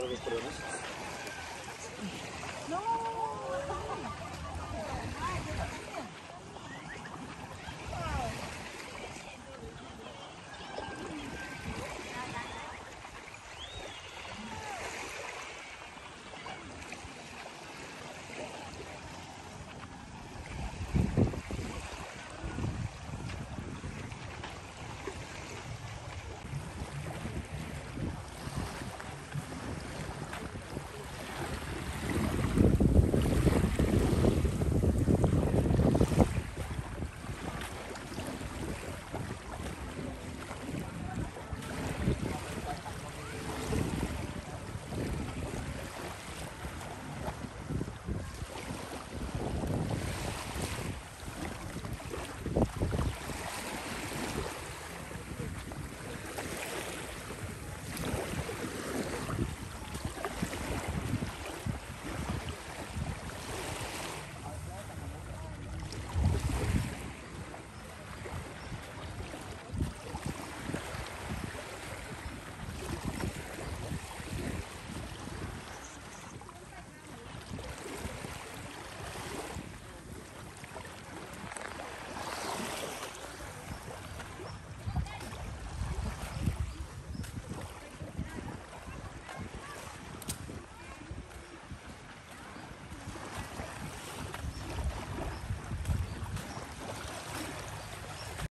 pagar los problemas?